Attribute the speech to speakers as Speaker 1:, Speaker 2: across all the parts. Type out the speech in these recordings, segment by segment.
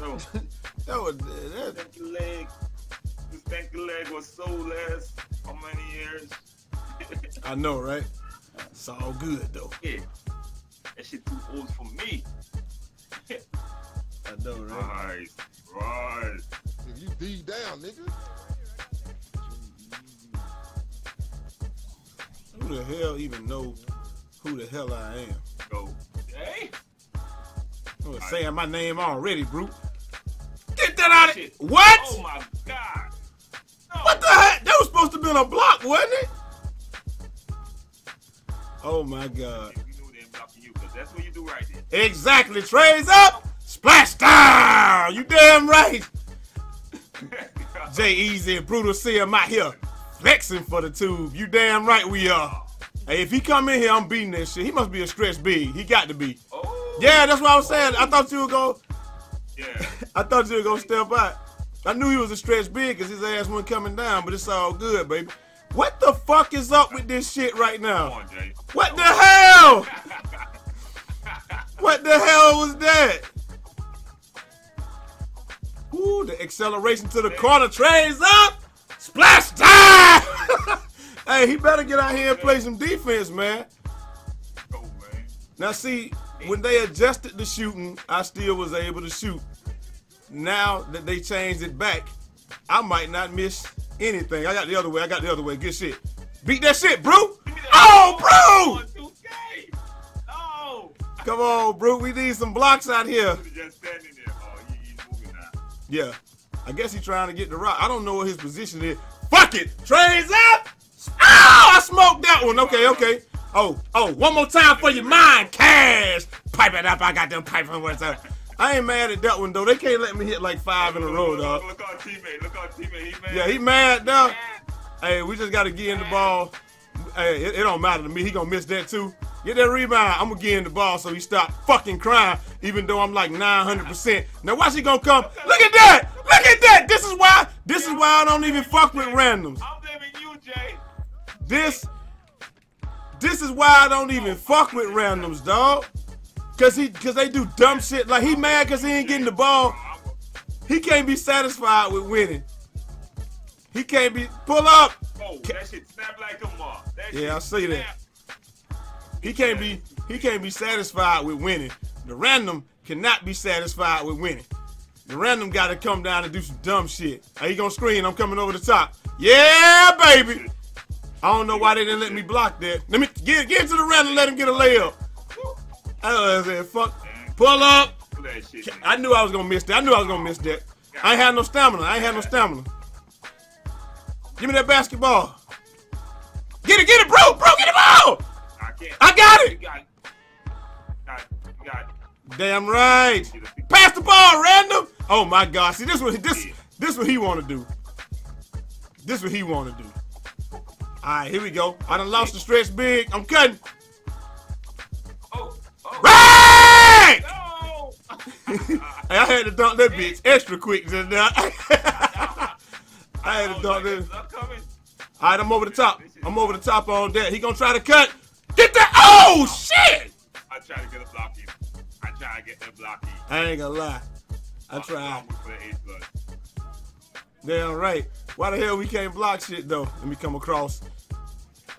Speaker 1: So,
Speaker 2: That was that,
Speaker 1: stanky leg. The stanky leg was so last how many years?
Speaker 2: I know, right? It's all good though.
Speaker 1: yeah. That shit too old for me.
Speaker 2: I know, right?
Speaker 1: Right. Right.
Speaker 3: If you D down, nigga.
Speaker 2: Who the hell even know who the hell I am?
Speaker 1: Go. Hey.
Speaker 2: It's saying my name already, Brute. Get that out of
Speaker 1: Shit.
Speaker 2: What?
Speaker 1: Oh my god. No.
Speaker 2: What the heck? That was supposed to be on a block, wasn't it? Oh my god.
Speaker 1: We knew they ain't blocking you that's what you do right there.
Speaker 2: Exactly. Trays up. Splash down. You damn right. Jai Eazy and BrutalSim, I'm out here flexing for the tube. You damn right we are. Hey, if he come in here, I'm beating this shit. He must be a stretch big. He got to be.
Speaker 1: Oh.
Speaker 2: Yeah, that's what I was saying. I thought you were going
Speaker 1: Yeah.
Speaker 2: I thought you were gonna step out. I knew he was a stretch big because his ass wasn't coming down, but it's all good, baby. What the fuck is up with this shit right
Speaker 1: Come
Speaker 2: now?
Speaker 1: on,
Speaker 2: What the hell? What the hell was that? Ooh, the acceleration to the corner. Trays up. Splash time. hey, he better get out here and play some defense, man. Now, see, when they adjusted the shooting, I still was able to shoot. Now that they changed it back, I might not miss anything. I got the other way. I got the other way. Good shit. Beat that shit, bro. Oh, bro.
Speaker 1: 2K.
Speaker 2: Come on, bro. We need some blocks out here. Yeah. I guess he's trying to get the rock. I don't know what his position is. Fuck it. Trays up. Oh, I smoked that one. Okay, okay. Oh, oh, one more time for your mind, cash. Pipe it up. I got them piping one time. I ain't mad at that one though. They can't let me hit like five in a row,
Speaker 1: look,
Speaker 2: dog.
Speaker 1: Look, look our teammate. Look our teammate. He mad.
Speaker 2: Yeah, he mad now. Hey, we just gotta get in the ball. Hey, it, it don't matter to me. He gonna miss that too. Get that rebound. I'm gonna get in the ball so he stop fucking crying, even though I'm like 900%. Now watch he gonna come. Look at that. Look at that. This is why. This is why I don't even fuck with randoms.
Speaker 1: I'm blaming you, Jay.
Speaker 2: This. This is why I don't even fuck with randoms, dog. Cause he, cause they do dumb shit. Like he mad cause he ain't getting the ball. He can't be satisfied with winning. He can't be pull up.
Speaker 1: Oh, that shit snap like a
Speaker 2: Yeah, I see that. He can't be he can't be satisfied with winning. The random cannot be satisfied with winning. The random got to come down and do some dumb shit. Are you gonna screen? I'm coming over the top. Yeah, baby. I don't know why they didn't let me block that. Let me get get to the random. Let him get a layup. I said, fuck. Pull up. I knew I was gonna miss that. I knew I was gonna miss that. I ain't had no stamina. I ain't had no stamina. Give me that basketball. Get it, get it, bro, bro, get the ball.
Speaker 1: I
Speaker 2: got it.
Speaker 1: got it.
Speaker 2: Damn right. Pass the ball, random. Oh my God. See, this what this this what he want to do. This what he want to do. All right, here we go. I done lost the stretch big. I'm cutting. I had to dunk that bitch extra quick just now. I had to oh, dunk that. All right, I'm over the top. I'm over the top on that. He gonna try to cut. Get that. Oh shit!
Speaker 1: I try to get a block in. I try to get that block in.
Speaker 2: I ain't gonna lie. I tried.
Speaker 1: For the ace blood.
Speaker 2: Damn right. Why the hell we can't block shit though? Let me come across.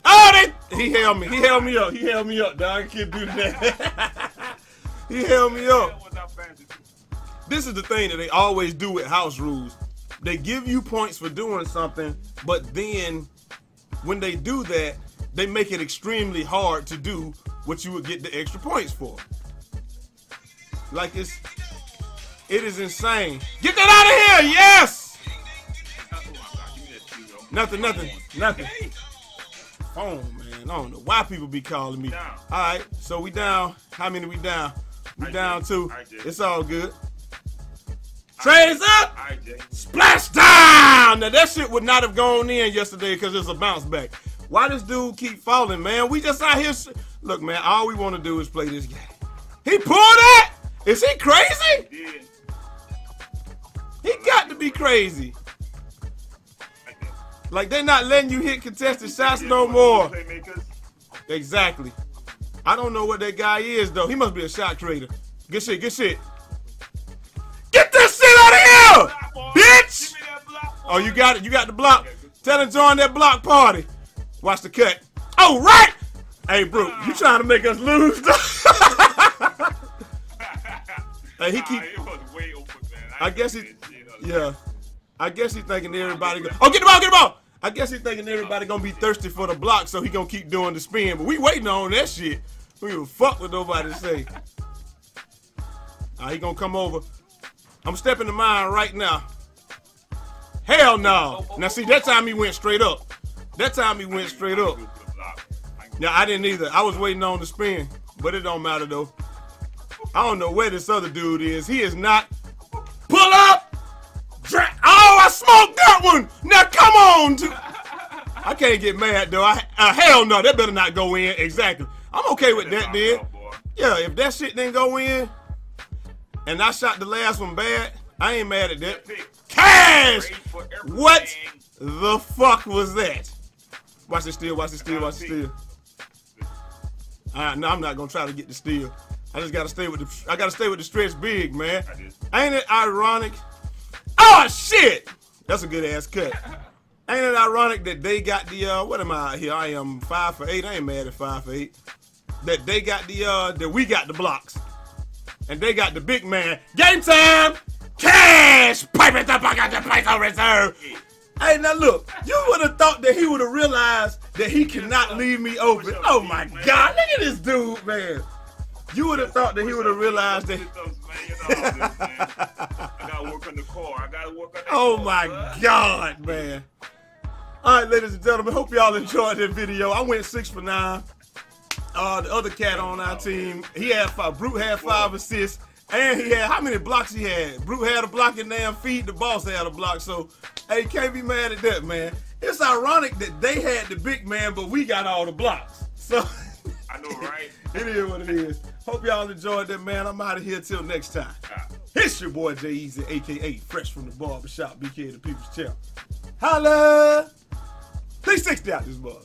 Speaker 2: Oh, they, he held me. He held me up. He held me up, dog. I can't do that. he held me up. This is the thing that they always do with house rules. They give you points for doing something, but then when they do that, they make it extremely hard to do what you would get the extra points for. Like it's it is insane. Get that out of here, yes!
Speaker 1: Oh my God, give me that two, though.
Speaker 2: Nothing, nothing, nothing. Phone, man. I don't know why people be calling me. All right, so we down. How many we down? We down two. It's all good. Trays up. Splash down. Now that shit would not have gone in yesterday because it's a bounce back. Why this dude keep falling, man? We just out here. Look, man. All we want to do is play this game. He pulled that. Is he crazy?
Speaker 1: Yeah.
Speaker 2: He got to be crazy.
Speaker 1: Like
Speaker 2: they're not letting you hit contested shots no more. Exactly. I don't know what that guy is though. He must be a shot creator. Good shit, good shit. This Oh, you got it. You got the block. Tell him join that block party. Watch the cut. Oh, right. Hey, bro, you trying to make us lose? hey, he keep.
Speaker 1: Nah, it was way over, man.
Speaker 2: I guess he. Yeah. I guess he's thinking everybody. Go, oh, get the ball, get the ball. I guess he's thinking everybody gonna be thirsty for the block, so he gonna keep doing the spin. But we waiting on that shit. We don't fuck with nobody say. Ah, he gonna come over. I'm stepping to mine right now. Hell no. Now see, that time he went straight up. That time he went straight up. Yeah, I didn't either. I was waiting on the spin, but it don't matter though. I don't know where this other dude is. He is not. Pull up. Oh, I smoked that one. Now come on. dude. I can't get mad though. I, uh, hell no, that better not go in. Exactly. I'm okay with that, then. Yeah, if that shit didn't go in, and I shot the last one bad, I ain't mad at that. Cash. What the fuck was that? Watch it steal. Watch it steal. Watch it steal. All right, no, I'm not gonna try to get the steal. I just gotta stay with the. I gotta stay with the stretch big, man. Ain't it ironic? Oh shit! That's a good ass cut. Ain't it ironic that they got the uh what am I here? I am five for eight. I ain't mad at five for eight. That they got the uh that we got the blocks. And they got the big man. Game time! Cash! Pipe it up, I got the place on reserve. Hey now look, you would have thought that he would have realized that he cannot leave me open. Oh my god, look at this dude, man. You would have thought that he would have realized that
Speaker 1: the
Speaker 2: Oh my. God, man. All right, ladies and gentlemen, hope y'all enjoyed that video. I went six for nine. Uh, the other cat on our team, he had five. Brute had five assists, and he had how many blocks he had? Brute had a block in damn feet. The boss had a block. So, hey, can't be mad at that, man. It's ironic that they had the big man, but we got all the blocks. So,
Speaker 1: I know, right?
Speaker 2: it is what it is. Hope y'all enjoyed that, man. I'm out of here till next time. It's your boy Jai Eazy, aka Fresh from the Barbershop, BK the People's Champ. Holla! 360 out this mother.